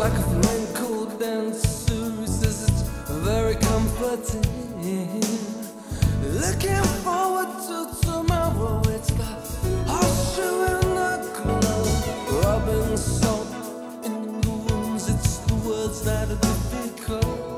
like a flamenco dancer says it's very comforting. Looking forward to tomorrow, it's the horseshoe in the glove, rubbing salt in the wounds. It's the words that are difficult.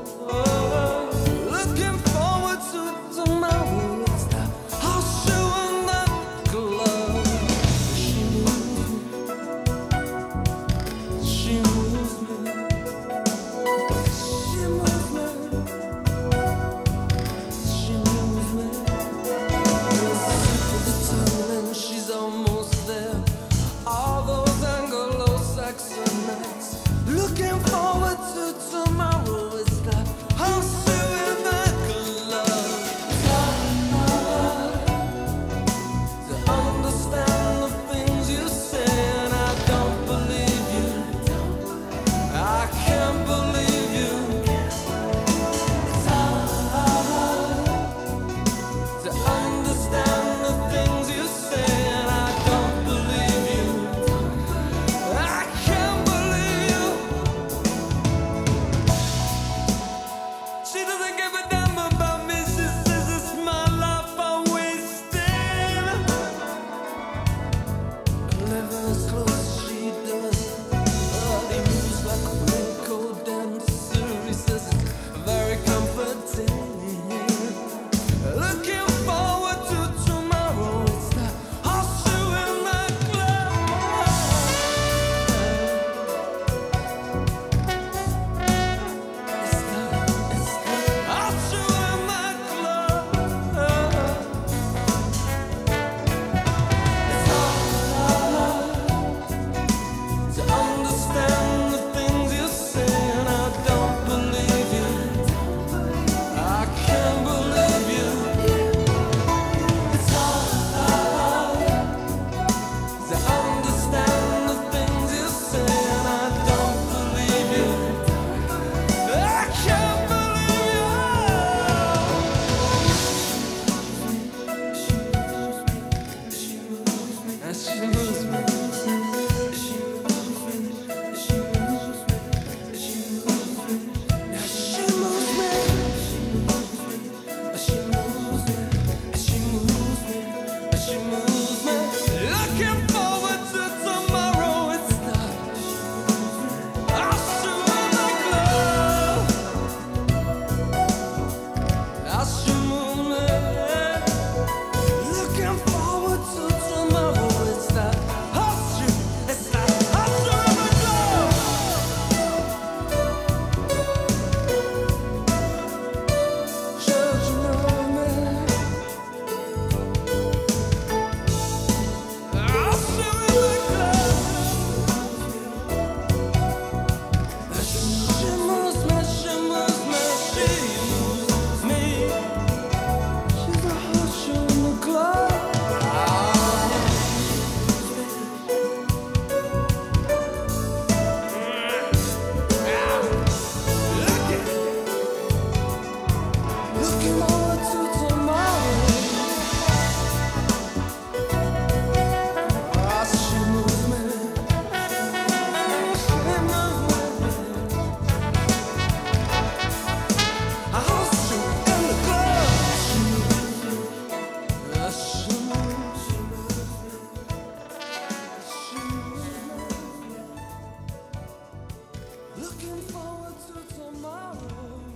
forward to tomorrow.